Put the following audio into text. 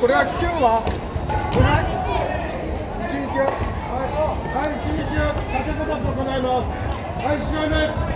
これは9ははい一撃はい、はい、立てこた行います。はい、試合目